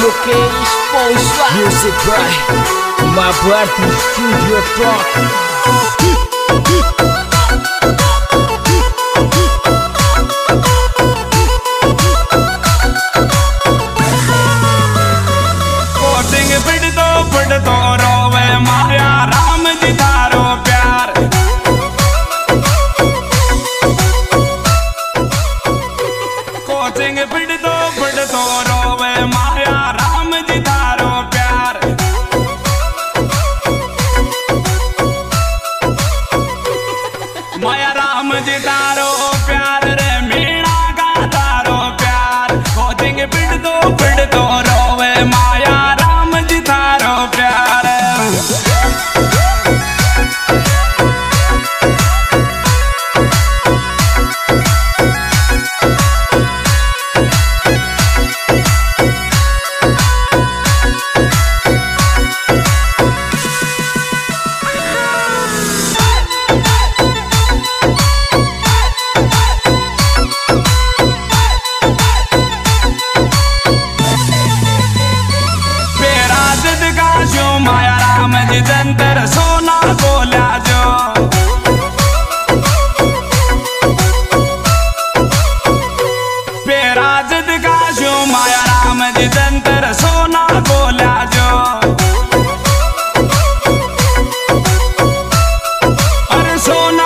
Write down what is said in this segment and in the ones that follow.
Mukesh Ponsa Music by My Bharti Studio Talk जय राम जी तारो प्यार रे, मीणा का तारो प्यार। खोजेंगे पिट दो पिट दो persona.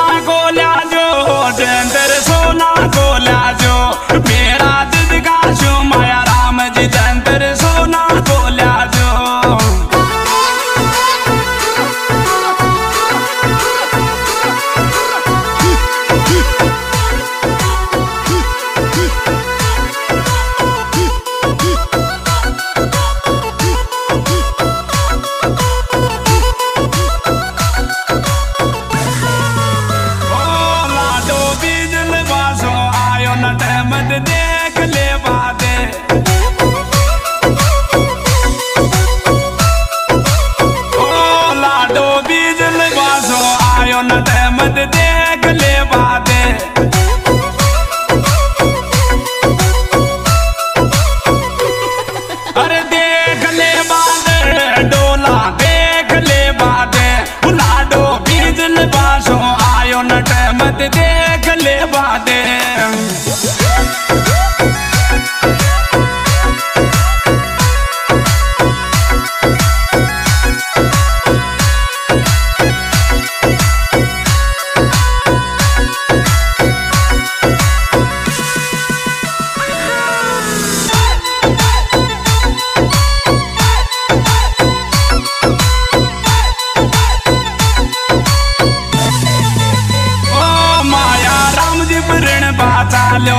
दे गले बादे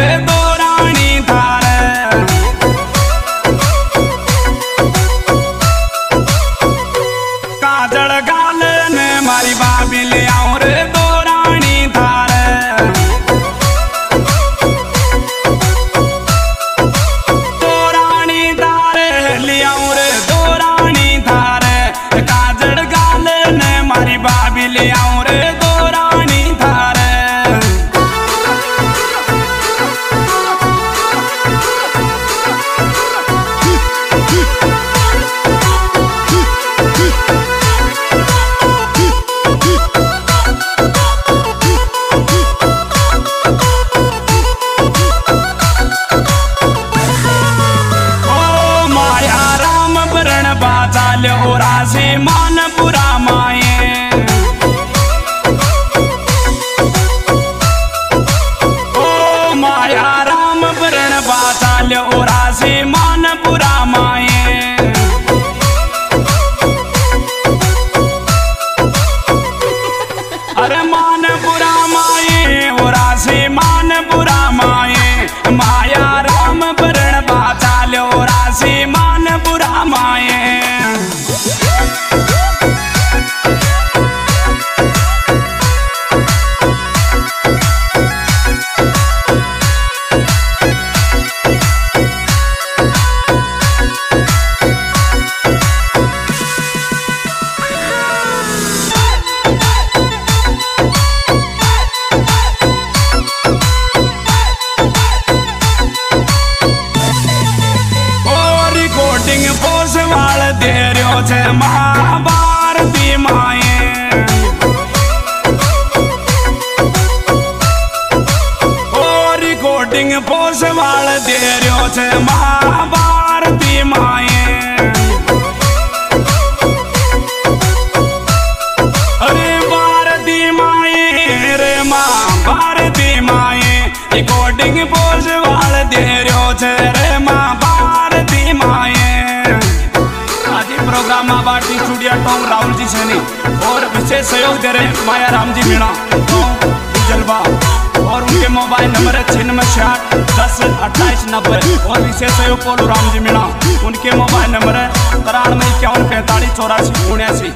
me रिकॉर्डिंग पोस वाल दे रहो छे महाभारती माए अरे भारती माए रे माँ भारती माए रिकॉर्डिंग पोस वाल दे रहो छे रे माँ भारती माए आज प्रोग्राम में भारती स्टूडियो टोंग राहुल जी सैनी और विशेष सहयोग दे रहे माया राम जी मीणा मोबाइल नंबर है छिन्नवे छियाठ दस, अट्ठाईस, नब्बे। और विशेष सहयोग पोलू राम जी मीणा। उनके मोबाइल नंबर है तिरानवे इक्यावन पैंतालीस, चौरासी, उन्यासी।